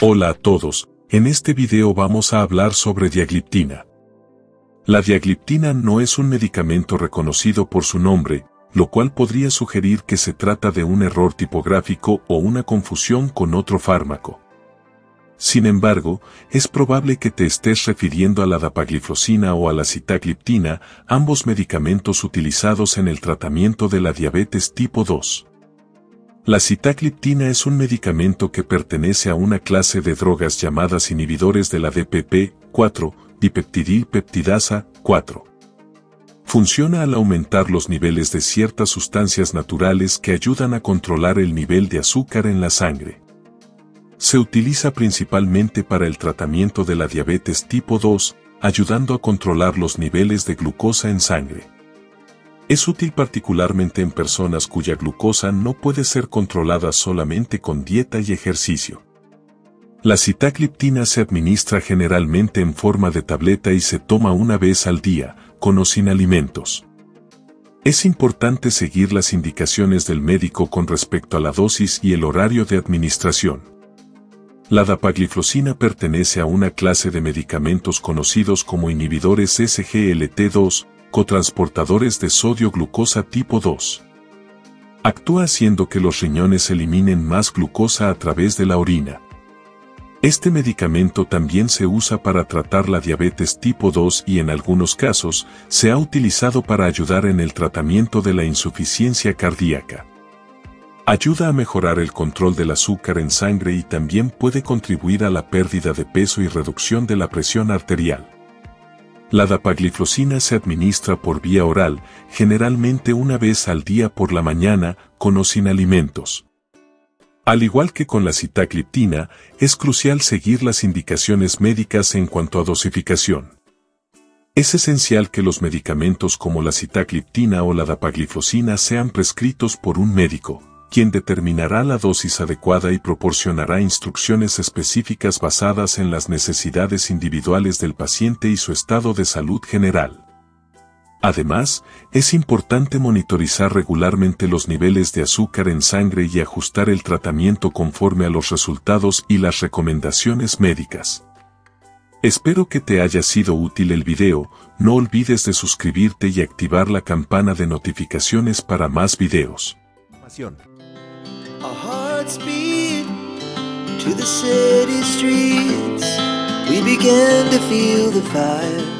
Hola a todos, en este video vamos a hablar sobre diagliptina. La diagliptina no es un medicamento reconocido por su nombre, lo cual podría sugerir que se trata de un error tipográfico o una confusión con otro fármaco. Sin embargo, es probable que te estés refiriendo a la dapagliflozina o a la citagliptina, ambos medicamentos utilizados en el tratamiento de la diabetes tipo 2. La citagliptina es un medicamento que pertenece a una clase de drogas llamadas inhibidores de la DPP-4, dipeptidilpeptidasa 4. Funciona al aumentar los niveles de ciertas sustancias naturales que ayudan a controlar el nivel de azúcar en la sangre. Se utiliza principalmente para el tratamiento de la diabetes tipo 2, ayudando a controlar los niveles de glucosa en sangre. Es útil particularmente en personas cuya glucosa no puede ser controlada solamente con dieta y ejercicio. La citagliptina se administra generalmente en forma de tableta y se toma una vez al día, con o sin alimentos. Es importante seguir las indicaciones del médico con respecto a la dosis y el horario de administración. La dapagliflozina pertenece a una clase de medicamentos conocidos como inhibidores SGLT2, cotransportadores de sodio glucosa tipo 2. Actúa haciendo que los riñones eliminen más glucosa a través de la orina. Este medicamento también se usa para tratar la diabetes tipo 2 y en algunos casos se ha utilizado para ayudar en el tratamiento de la insuficiencia cardíaca. Ayuda a mejorar el control del azúcar en sangre y también puede contribuir a la pérdida de peso y reducción de la presión arterial. La dapagliflozina se administra por vía oral, generalmente una vez al día por la mañana, con o sin alimentos. Al igual que con la citagliptina, es crucial seguir las indicaciones médicas en cuanto a dosificación. Es esencial que los medicamentos como la citagliptina o la dapagliflozina sean prescritos por un médico quien determinará la dosis adecuada y proporcionará instrucciones específicas basadas en las necesidades individuales del paciente y su estado de salud general. Además, es importante monitorizar regularmente los niveles de azúcar en sangre y ajustar el tratamiento conforme a los resultados y las recomendaciones médicas. Espero que te haya sido útil el video, no olvides de suscribirte y activar la campana de notificaciones para más videos. Our hearts beat to the city streets. We began to feel the fire.